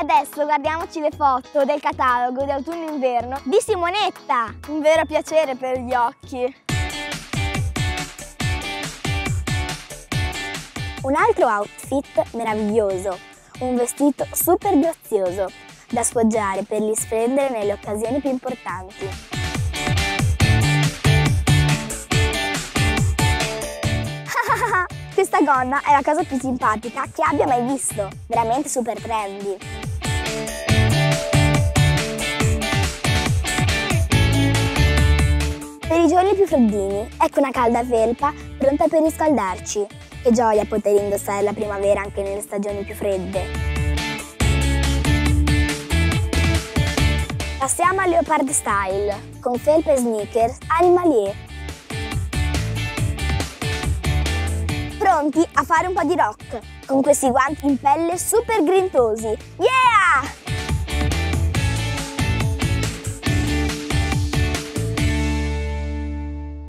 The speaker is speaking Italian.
Adesso guardiamoci le foto del catalogo di autunno-inverno di Simonetta. Un vero piacere per gli occhi. Un altro outfit meraviglioso, un vestito super grazioso, da sfoggiare per risplendere nelle occasioni più importanti. Questa gonna è la cosa più simpatica che abbia mai visto, veramente super trendy. Per i giorni più freddini, ecco una calda felpa pronta per riscaldarci. Che gioia poter indossare la primavera anche nelle stagioni più fredde. Passiamo al Leopard Style, con felpe e sneakers animalier. Pronti a fare un po' di rock, con questi guanti in pelle super grintosi. Yeah!